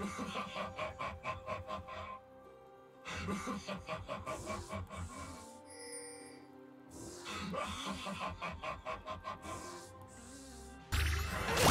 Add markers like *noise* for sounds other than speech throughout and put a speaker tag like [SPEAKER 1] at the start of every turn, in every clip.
[SPEAKER 1] There *laughs* *laughs*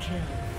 [SPEAKER 2] kill.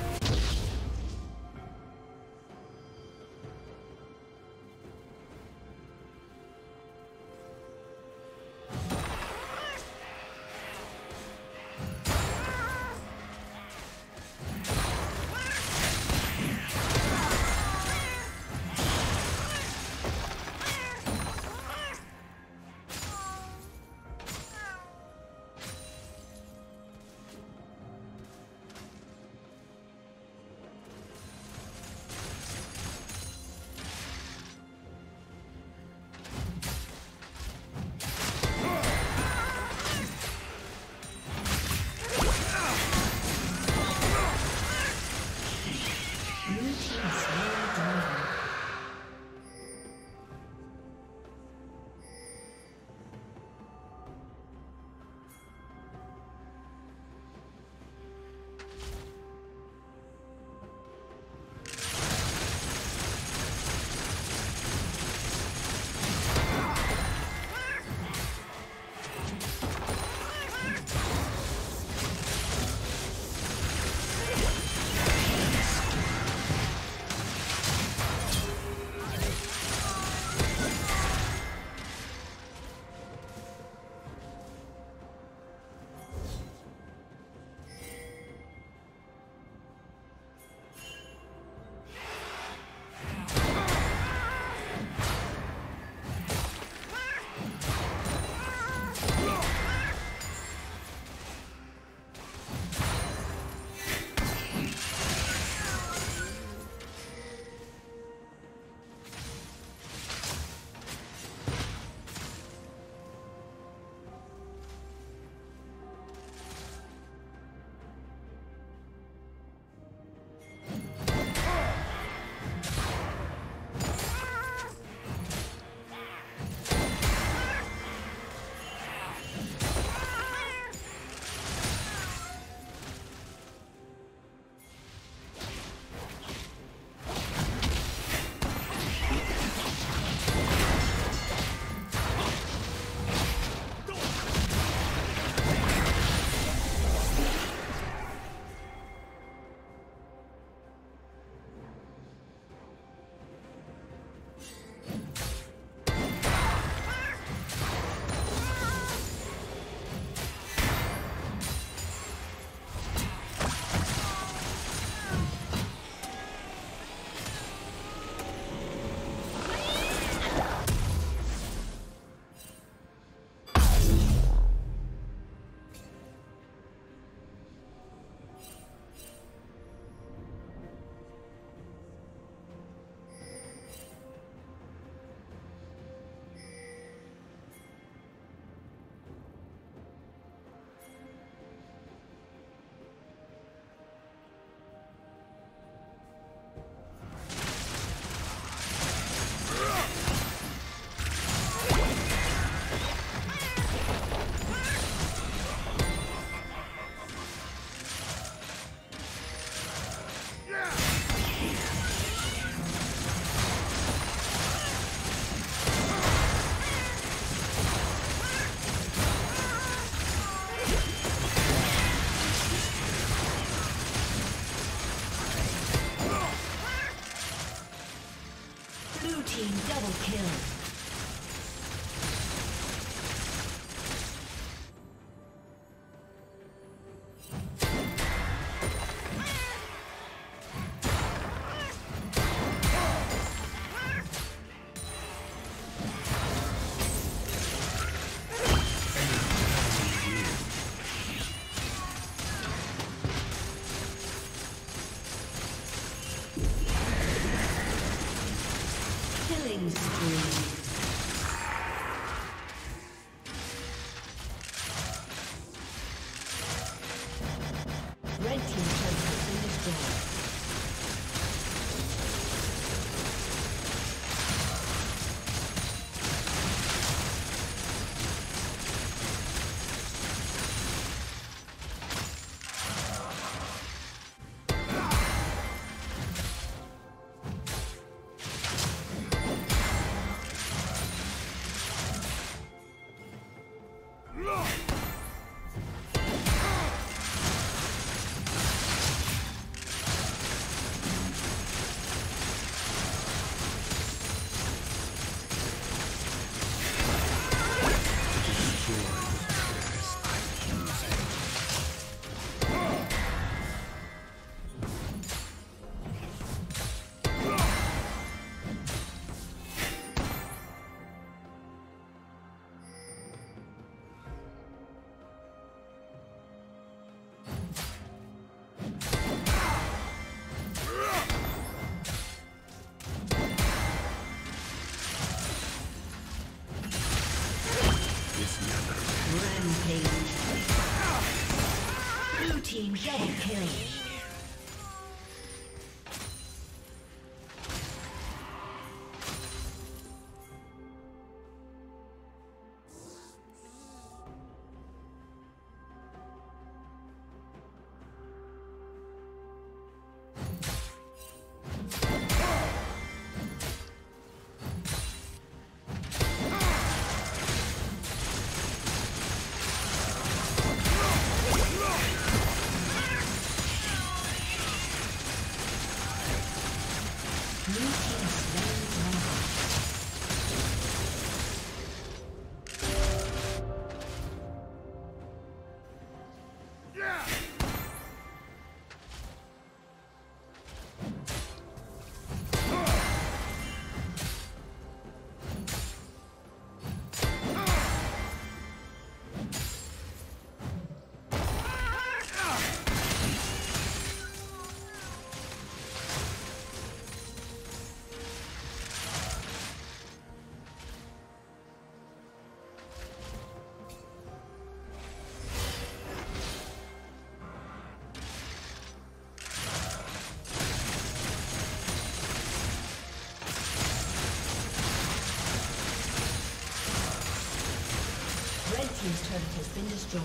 [SPEAKER 2] Has been destroyed.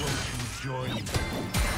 [SPEAKER 1] Won't you join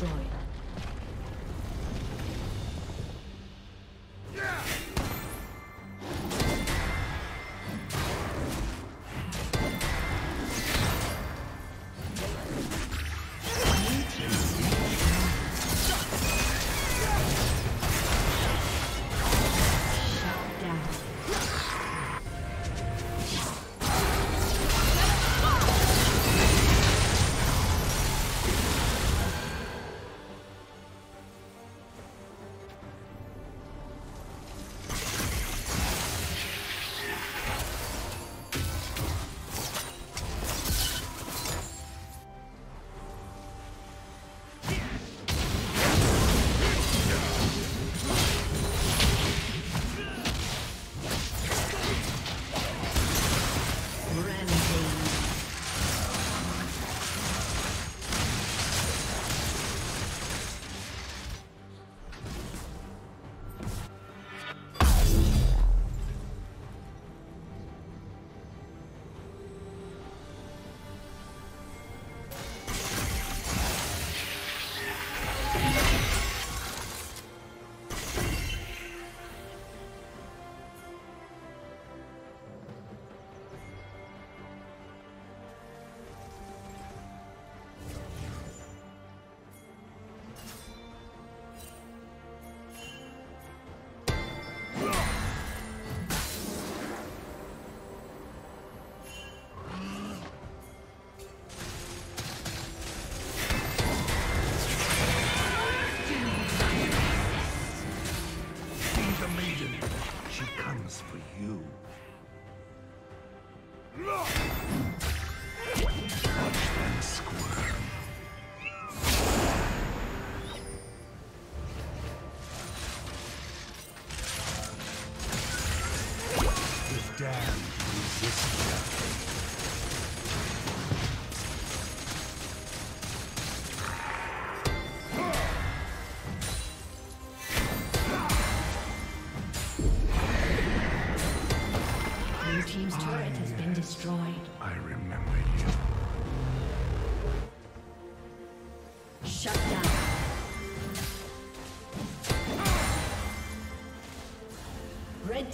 [SPEAKER 2] destroyed.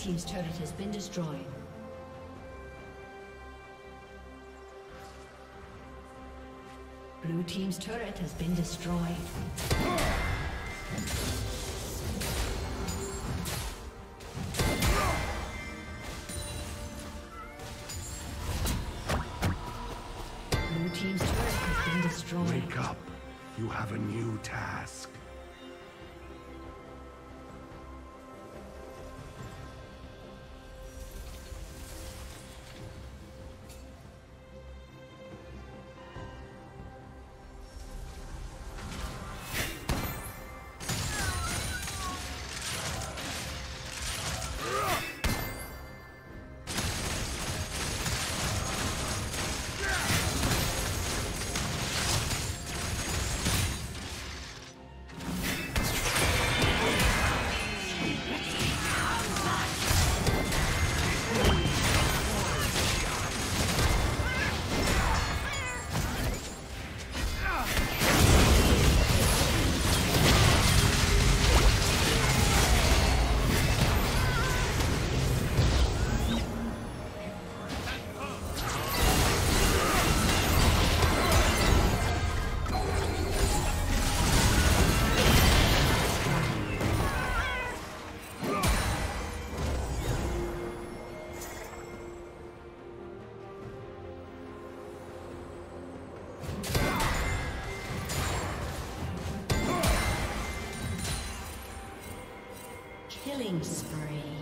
[SPEAKER 2] Team's turret has been destroyed. Blue team's turret has been destroyed. Blue team's turret has been destroyed.
[SPEAKER 1] Wake up. You have a new task. Killing spree.